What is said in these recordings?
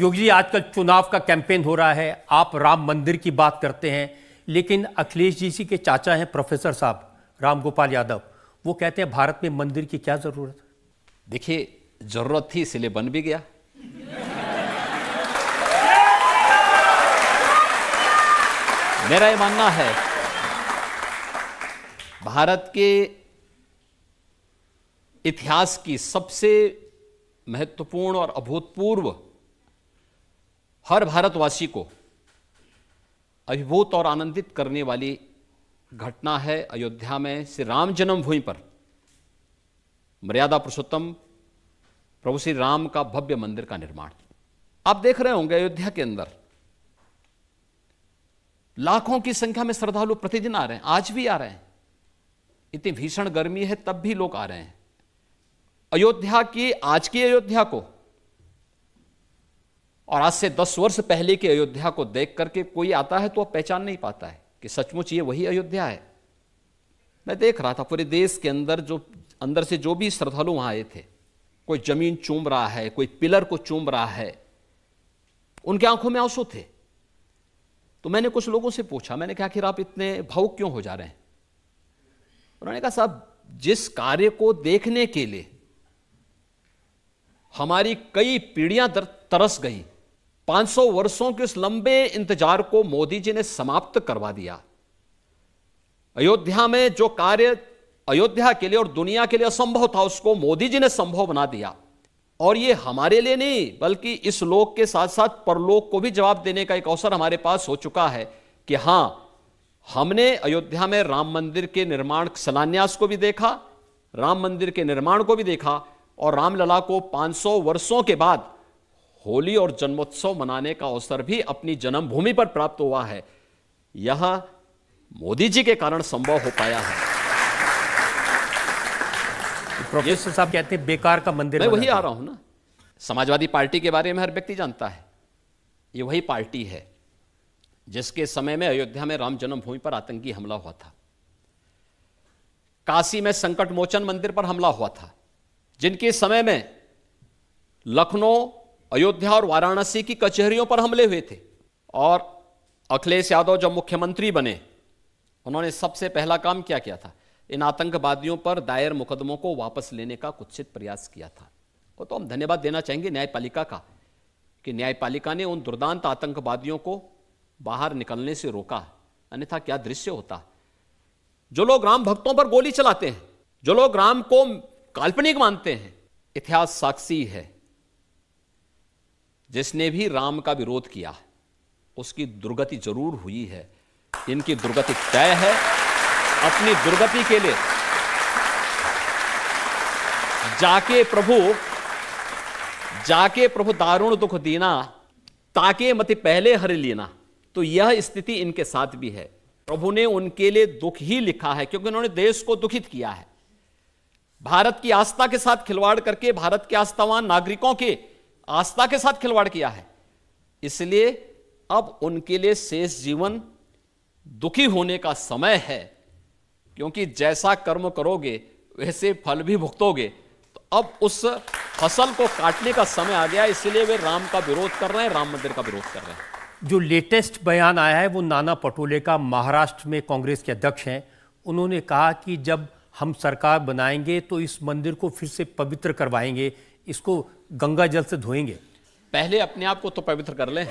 योगी जी आजकल चुनाव का कैंपेन हो रहा है, आप राम मंदिर की बात करते हैं, लेकिन अखिलेश जी सी के चाचा हैं प्रोफेसर साहब राम गोपाल यादव। वो कहते हैं भारत में मंदिर की क्या ज़रूरत है? देखिए, ज़रूरत थी, इसलिए बन भी गया। मेरा ये मानना है, भारत के इतिहास की सबसे महत्वपूर्ण और अभूतपूर्व हर भारतवासी को अभिभूत और आनंदित करने वाली घटना है अयोध्या में। श्री राम जन्मभूमि पर मर्यादा पुरुषोत्तम, प्रभु श्री राम का भव्य मंदिर का निर्माण। आप देख रहे होंगे अयोध्या के अंदर लाखों की संख्या में श्रद्धालु प्रतिदिन आ रहे हैं, आज भी आ रहे हैं। इतनी भीषण गर्मी है, तब भी लोग आ रहे हैं। अयोध्या की, आज की अयोध्या को और आज से दस वर्ष पहले की अयोध्या को देख करके कोई आता है तो पहचान नहीं पाता है कि सचमुच ये वही अयोध्या है। मैं देख रहा था, पूरे देश के अंदर जो, अंदर से जो भी श्रद्धालु वहाँ आए थे, कोई ज़मीन चूम रहा है, कोई पिलर को चूम रहा है, उनके आँखों में आँसू थे। तो मैंने कुछ लोगों से पूछा, मैंने कहा कि आप इतने भावुक क्यों हो जा रहे हैं? उन्होंने कहा, साहब, जिस कार्य को देखने के लिए हमारी कई पीढ़ियाँ तरस गई 500 वर्षों के उस लंबे इंतज़ार को मोदी जी ने समाप्त करवा दिया। अयोध्या में जो कार्य अयोध्या के लिए और दुनिया के लिए असंभव था, उसको मोदी जी ने संभव बना दिया। और ये हमारे लिए नहीं, बल्कि इस लोक के साथ साथ परलोक को भी जवाब देने का एक अवसर हमारे पास हो चुका है कि हाँ, हमने अयोध्या में राम मंदिर के निर्माण शिलान्यास को भी देखा, राम मंदिर के निर्माण को भी देखा, और रामलला को 500 वर्षों के बाद होली और जन्मोत्सव मनाने का अवसर भी अपनी जन्मभूमि पर प्राप्त हुआ है। यह मोदी जी के कारण संभव हो पाया है। प्रोफेसर साहब कहते हैं बेकार का मंदिर मैं वही आ रहा हूँ ना। समाजवादी पार्टी के बारे में हर व्यक्ति जानता है। ये वही पार्टी है जिसके समय में अयोध्या में राम जन्मभूमि पर आतंकी हमला हुआ था। काशी में संकट मोचन मंदिर पर हमला हुआ था जिनके समय में लखनऊ अयोध्या और वाराणसी की कचहरियों पर हमले हुए थे। और अखिलेश यादव जब मुख्यमंत्री बने, उन्होंने सबसे पहला काम क्या किया था? इन आतंकवादियों पर दायर मुकदमों को वापस लेने का कुत्सित प्रयास किया था। वो तो हम धन्यवाद देना चाहेंगे न्यायपालिका का, कि न्यायपालिका ने उन दुर्दांत आतंकवादियों को बाहर निकलने से रोका, अन्यथा क्या दृश्य होता? जो लोग राम भक्तों पर गोली चलाते हैं, जो लोग राम को काल्पनिक मानते हैं, इतिहास साक्षी है। जिसने भी राम का विरोध किया, उसकी दुर्गति ज़रूर हुई है। इनकी दुर्गति तय है, अपनी दुर्गति के लिए। जाके प्रभु जाके प्रभु दारुण दुख दीना, ताके मति पहले हर लेना। तो यह स्थिति इनके साथ भी है। प्रभु ने उनके लिए दुख ही लिखा है, क्योंकि उन्होंने देश को दुखित किया है। भारत की आस्था के साथ खिलवाड़ करके, भारत के आस्थावान नागरिकों के आस्था के साथ खिलवाड़ किया है। इसलिए अब उनके लिए शेष जीवन दुखी होने का समय है। क्योंकि जैसा कर्म करोगे, वैसे फल भी भुगतोगे। तो अब उस फ़सल को काटने का समय आ गया, इसलिए वे राम का विरोध कर रहे हैं, राम मंदिर का विरोध कर रहे हैं। जो लेटेस्ट बयान आया है, वो नाना पटोले का। महाराष्ट्र में कांग्रेस के अध्यक्ष हैं। उन्होंने कहा कि जब हम सरकार बनाएँगे तो इस मंदिर को फिर से पवित्र करवाएँगे। इसको गंगा जल से धोएँगे। पहले अपने आप को तो पवित्र कर लें।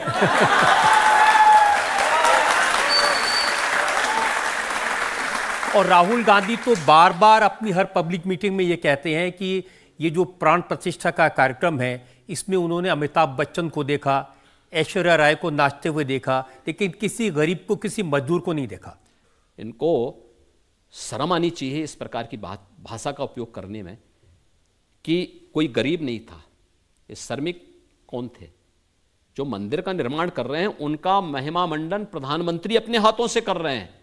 और राहुल गांधी तो बार बार अपनी हर पब्लिक मीटिंग में ये कहते हैं कि ये जो प्राण प्रतिष्ठा का कार्यक्रम है इसमें उन्होंने अमिताभ बच्चन को देखा ऐश्वर्या राय को नाचते हुए देखा लेकिन किसी गरीब को किसी मजदूर को नहीं देखा। इनको शर्म आनी चाहिए इस प्रकार की बात भाषा का उपयोग करने में कि कोई गरीब नहीं था। ये श्रमिक कौन थे? जो मंदिर का निर्माण कर रहे हैं, उनका महिमा मंडन प्रधानमंत्री अपने हाथों से कर रहे हैं।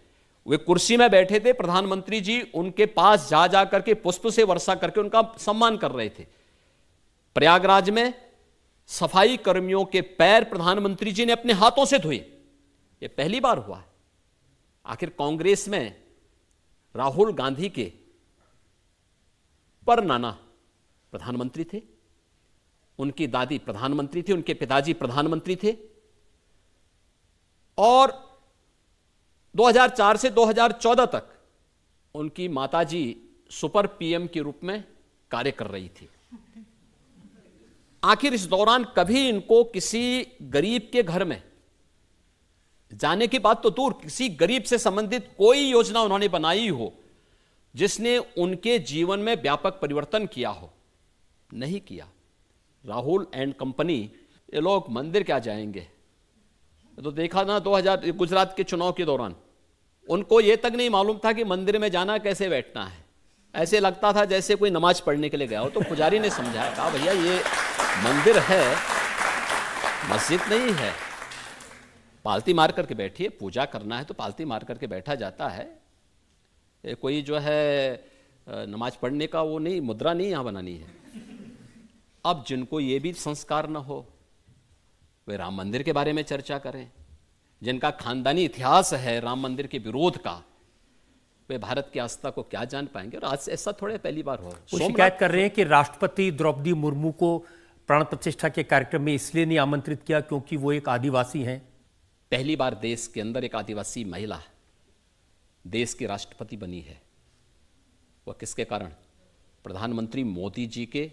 वे कुर्सी में बैठे थे, प्रधानमंत्री जी उनके पास जा जा करके पुष्प से वर्षा करके उनका सम्मान कर रहे थे। प्रयागराज में सफ़ाई कर्मियों के पैर प्रधानमंत्री जी ने अपने हाथों से धोए। ये पहली बार हुआ है। आखिर कांग्रेस में राहुल गांधी के पर नाना प्रधानमंत्री थे, उनकी दादी प्रधानमंत्री थी, उनके पिताजी प्रधानमंत्री थे। और 2004 से 2014 तक उनकी माताजी सुपर पीएम के रूप में कार्य कर रही थी। आखिर इस दौरान कभी इनको किसी गरीब के घर में जाने की बात तो दूर, किसी गरीब से संबंधित कोई योजना उन्होंने बनाई हो, जिसने उनके जीवन में व्यापक परिवर्तन किया हो। नहीं किया। राहुल एंड कंपनी ये लोग मंदिर क्या जाएँगे? तो देखा ना 2000 गुजरात के चुनाव के दौरान। उनको यह तक नहीं मालूम था कि मंदिर में जाना कैसे बैठना है। ऐसे लगता था जैसे कोई नमाज़ पढ़ने के लिए गया हो। तो पुजारी ने समझाया, कहा भैया, ये मंदिर है, मस्जिद नहीं है। पालती मार करके बैठिए, पूजा करना है तो पालती मार करके बैठा जाता है। कोई जो है नमाज़ पढ़ने का वो नहीं, मुद्रा नहीं यहाँ बनानी है। अब जिनको ये भी संस्कार न हो वे राम मंदिर के बारे में चर्चा करें। जिनका खानदानी इतिहास है राम मंदिर के विरोध का वे भारत की आस्था को क्या जान पाएँगे? और आज ऐसा थोड़े पहली बार हो। शिकायत कर रहे हैं कि राष्ट्रपति द्रौपदी मुर्मू को प्राण प्रतिष्ठा के कार्यक्रम में इसलिए नहीं आमंत्रित किया क्योंकि वो एक आदिवासी हैं। पहली बार देश के अंदर एक आदिवासी महिला देश की राष्ट्रपति बनी है। वह किसके कारण? प्रधानमंत्री मोदी जी के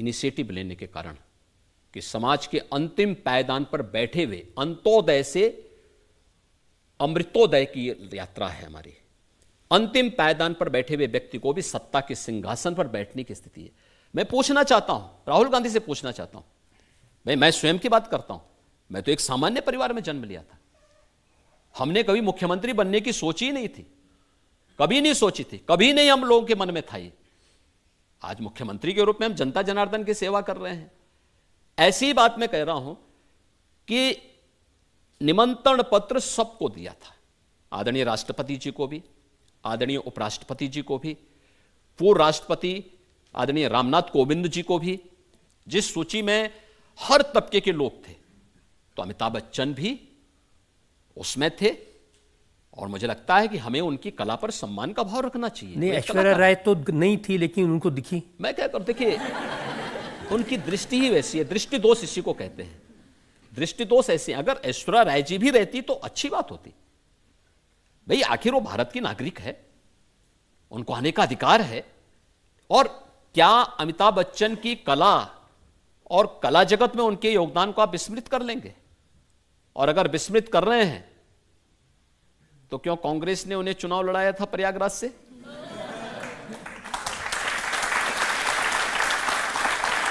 इनिशिएटिव लेने के कारण कि समाज के अंतिम पायदान पर बैठे हुए अंतोदय से अमृतोदय की यात्रा है हमारी। अंतिम पायदान पर बैठे हुए व्यक्ति को भी सत्ता के सिंहासन पर बैठने की स्थिति है। मैं पूछना चाहता हूँ, राहुल गांधी से पूछना चाहता हूँ। भाई, मैं स्वयं की बात करता हूँ। मैं तो एक सामान्य परिवार में जन्म लिया था। हमने कभी मुख्यमंत्री बनने की सोची ही नहीं थी। कभी नहीं सोची थी। कभी नहीं हम लोगों के मन में था ये। आज मुख्यमंत्री के रूप में हम जनता जनार्दन की सेवा कर रहे हैं। ऐसी बात मैं कह रहा हूँ कि निमंत्रण पत्र सबको दिया था। आदरणीय राष्ट्रपति जी को भी, आदरणीय उपराष्ट्रपति जी को भी, पूर्व राष्ट्रपति आदरणीय रामनाथ कोविंद जी को भी, जिस सूची में हर तबके के लोग थे तो अमिताभ बच्चन भी उसमें थे और मुझे लगता है कि हमें उनकी कला पर सम्मान का भाव रखना चाहिए। नहीं ऐश्वर्या राय तो नहीं थी लेकिन उनको दिखी। मैं क्या कर? देखिए उनकी दृष्टि ही वैसी है। दृष्टि दोष इसी को कहते हैं। दृष्टि दोष ऐसे अगर ऐश्वर्या राय जी भी रहती तो अच्छी बात होती। भाई आखिर वो भारत की नागरिक है। उनको आने का अधिकार है। और क्या अमिताभ बच्चन की कला और कला जगत में उनके योगदान को आप विस्मृत कर लेंगे? और अगर विस्मृत कर रहे हैं तो क्यों कांग्रेस ने उन्हें चुनाव लड़ाया था प्रयागराज से?